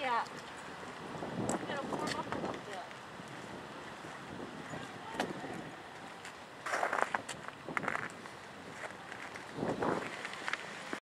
yeah.